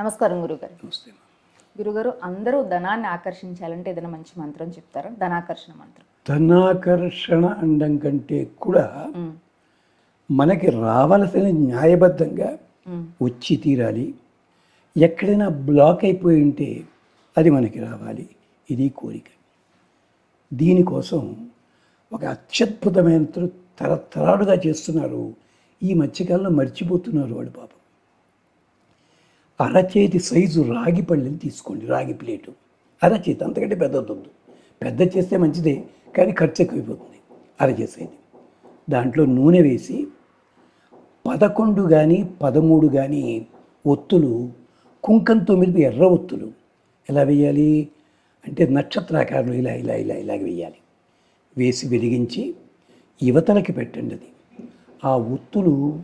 నమస్కారం గురుగారు. నమస్తే గురుగారు అందరూ ధనాన్ని ఆకర్షించాలంటే ఏదైనా మంచి మంత్రం చెప్తారా? ధనాకర్షణ మంత్రం. ధనాకర్షణ అండం కంటే కూడా. మనకి రావలసిన న్యాయబద్ధంగా. వచ్చి తీరాలి. ఎక్కడైనా బ్లాక్ అయిపోయి ఉంటే అది మనకి రావాలి. ఇది కోరిక. దీనికోసం ఒక అత్యద్భుతమైన త్రు- తరతరాలుగా చేస్తున్నారు. ఈ మధ్యకాలంలో మర్చిపోతున్నారు వాడు పాపం. అరచేతి సైజు రాగి పళ్ళని తీసుకోండి రాగి ప్లేటు. అరచేతి అంతకంటే పెద్దదొద్దు పెద్ద చేస్తే మంచిదే కానీ ఖర్చు ఎక్కువైపోతుంది. అరచేతి సైజు దాంట్లో నూనె వేసి పదకొండు కానీ పదమూడు కానీ ఒత్తులు కుంకంతో మిలిపి ఎర్ర ఒత్తులు ఎలా వేయాలి? అంటే నక్షత్రాకారంలో ఇలా ఇలా ఇలా ఇలాగ వేయాలి. వేసి వెలిగించి యువతలకి పెట్టండి అది. ఆ ఒత్తులు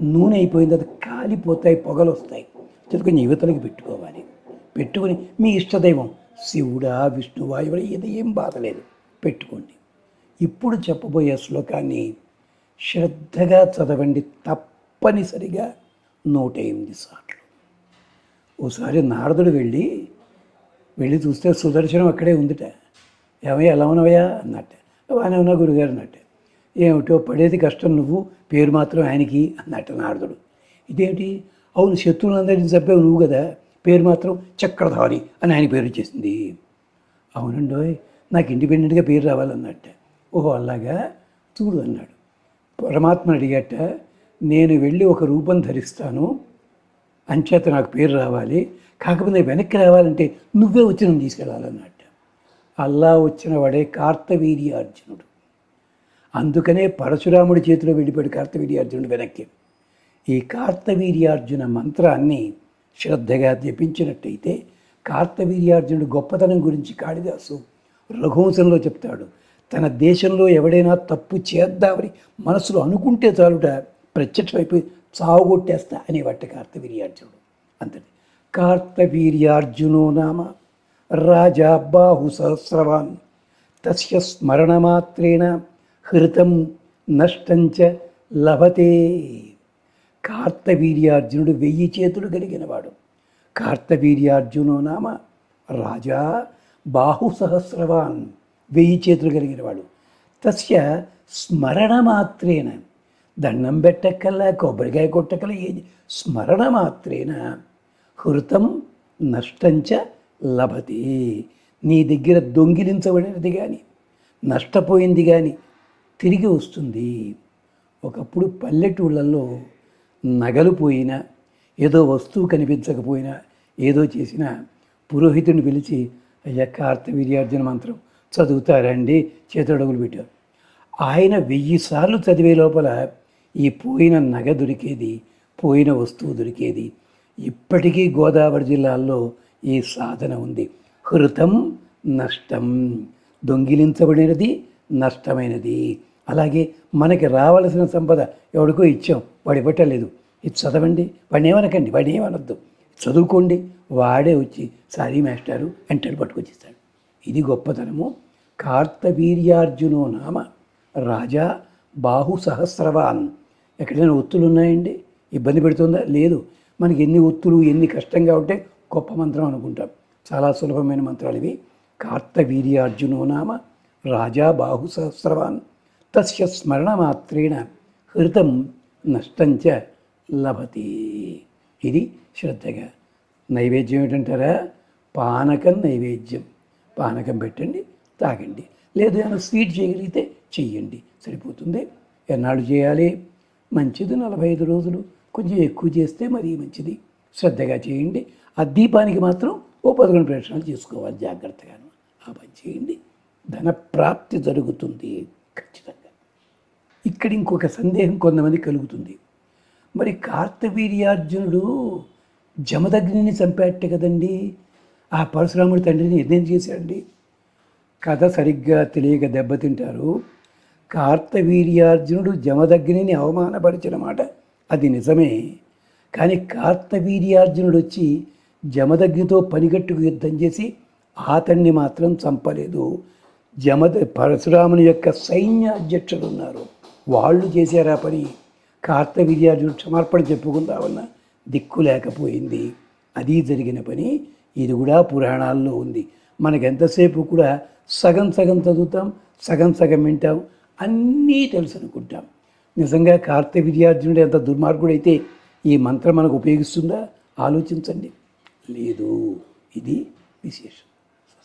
నూనె అయిపోయింది అది కాలిపోతాయి పొగలు వస్తాయి చదువుకొని యువతలకు పెట్టుకోవాలి. పెట్టుకొని మీ ఇష్టదైవం శివుడా విష్ణువా ఎవడ ఇది ఏం బాధ లేదు. పెట్టుకోండి. ఇప్పుడు చెప్పబోయే శ్లోకాన్ని శ్రద్ధగా చదవండి తప్పనిసరిగా నూట ఎనిమిది సార్లు. ఓసారి నారదుడు వెళ్ళి వెళ్ళి చూస్తే సుదర్శనం అక్కడే ఉందిట. ఏమయ్యా ఎలా ఉన్నవయ్యా? అన్నట్ట. బాగానే ఉన్నా గురుగారు అన్నట్ట. ఏమిటో పడేది కష్టం నువ్వు పేరు మాత్రం ఆయనకి అన్నట్ట నారదుడు. ఇదేమిటి? అవును శత్రువులందరినీ చంపావు నువ్వు కదా. పేరు మాత్రం చక్రధారి అని ఆయన పేరు వచ్చేసింది. అవునండి నాకు ఇండిపెండెంట్గా పేరు రావాలన్నట్ట. ఓహో అలాగా? చూడు అన్నాడు. పరమాత్మ అడిగట నేను వెళ్ళి ఒక రూపం ధరిస్తాను. అంచేత నాకు పేరు రావాలి. కాకపోతే వెనక్కి రావాలంటే నువ్వే వచ్చి నన్ను తీసుకెళ్ళాలన్నట్ట. అల్లా వచ్చిన వాడే కార్తవీర్యార్జునుడు. అందుకనే పరశురాముడి చేతిలో వెళ్ళిపోయాడు కార్తవీర్యార్జునుడు వెనక్కి. ఈ కార్తవీర్యార్జున మంత్రాన్ని శ్రద్ధగా జపించినట్టయితే కార్తవీర్యార్జునుడు గొప్పతనం గురించి కాళిదాసు రఘువంశంలో చెప్తాడు. తన దేశంలో ఎవడైనా తప్పు చేద్దామని మనసులో అనుకుంటే చాలుట ప్రత్యక్షమైపోయి చావుగొట్టేస్తా అనేవాట కార్తవీర్యార్జునుడు. అంతటి కార్తవీర్యార్జునో నామ రాజా బాహు సహస్రవాన్ తస్య స్మరణమాత్రేణ హృతం నష్టంచ లభతే కార్తవీర్యార్జునుడు వెయ్యి చేతులు కలిగినవాడు కార్తవీర్యార్జునో నామ రాజా బాహు సహస్రవాన్ వెయ్యి చేతులు కలిగినవాడు తస్య స్మరణ మాత్రేన దండం పెట్టక్కల్లా కొబ్బరికాయ కొట్టకల ఏ స్మరణ మాత్రేన హృతం నష్టంచ లభతి. నీ దగ్గర దొంగిలించబడినది కానీ నష్టపోయింది కానీ తిరిగి వస్తుంది. ఒకప్పుడు పల్లెటూళ్ళల్లో నగలు పోయినా ఏదో వస్తువు కనిపించకపోయినా ఏదో చేసినా పురోహితుడిని పిలిచి అయ్యా కార్తవీర్యార్జున మంత్రం చదువుతారండి చేతడుగులు పెట్టారు ఆయన వెయ్యి సార్లు చదివే లోపల ఈ పోయిన నగ దొరికేది పోయిన వస్తువు దొరికేది. ఇప్పటికీ గోదావరి జిల్లాల్లో ఈ సాధన ఉంది. హృతం నష్టం. దొంగిలించబడినది నష్టమైనది. అలాగే మనకి రావలసిన సంపద ఎవడికో ఇచ్చాం. వాడు ఇవ్వటలేదు. ఇది చదవండి. వాడిని ఏమనకండి. వాడిని ఏమనొద్దు. చదువుకోండి. వాడే వచ్చి సారీ మాస్టారు అంటాడు పట్టుకొచ్చిస్తాడు. ఇది గొప్పతనము. కార్తవీర్యార్జునో నామ. రాజా బాహు సహస్రవాన్ ఎక్కడైనా ఒత్తులు ఉన్నాయండి? ఇబ్బంది పెడుతుందా? లేదు. మనకి ఎన్ని ఒత్తులు ఎన్ని కష్టంగా ఉంటే గొప్ప మంత్రం అనుకుంటాం. చాలా సులభమైన మంత్రాలు ఇవి. కార్తవీర్యార్జునో నామ. రాజా బాహు సహస్రవాన్ తస్య స్మరణమాత్రేణ. హృతం నష్టంచ లభతి. ఇది శ్రద్ధగా. నైవేద్యం ఏంటంటారా పానకం నైవేద్యం. పానకం పెట్టండి తాగండి. లేదు ఏమైనా స్వీట్ చేయగలిగితే చెయ్యండి. సరిపోతుంది. ఎన్నాళ్ళు చేయాలి? మంచిది నలభై ఐదు రోజులు. కొంచెం ఎక్కువ చేస్తే మరీ మంచిది. శ్రద్ధగా చేయండి. ఆ దీపానికి మాత్రం ఓ పదకొండు ప్రదక్షిణాలు చేసుకోవాలి. జాగ్రత్తగాను. ఆ పని చేయండి. ధన ప్రాప్తి జరుగుతుంది. ఖచ్చితంగా. ఇక్కడ ఇంకొక సందేహం కొంతమంది కలుగుతుంది. మరి కార్తవీర్యార్జునుడు జమదగ్నిని చంపేట కదండి. ఆ పరశురాముడి తండ్రిని యజ్ఞం చేశాడండి. కథ సరిగ్గా తెలియక దెబ్బతింటారు. కార్తవీర్యార్జునుడు జమదగ్నిని అవమానపరిచిన మాట అది నిజమే. కానీ కార్తవీర్యార్జునుడు వచ్చి జమదగ్నితో పనిగట్టుకు యుద్ధం చేసి అతన్ని మాత్రం చంపలేదు. జమద పరశురాముని యొక్క సైన్యాధ్యక్షుడు ఉన్నారు వాళ్ళు చేశారా పని? పని కార్తవీర్యార్జునుడు క్షమార్పణ చెప్పుకుందామన్న దిక్కు లేకపోయింది. అది జరిగిన పని ఇది కూడా పురాణాల్లో ఉంది. మనకెంతసేపు కూడా సగం సగం చదువుతాం సగం సగం వింటాం అన్నీ తెలుసు అనుకుంటాం నిజంగా కార్తీక విద్యార్జునుడు ఎంత దుర్మార్గుడైతే ఈ మంత్రం మనకు ఉపయోగిస్తుందా? ఆలోచించండి. లేదు. ఇది విశేషం.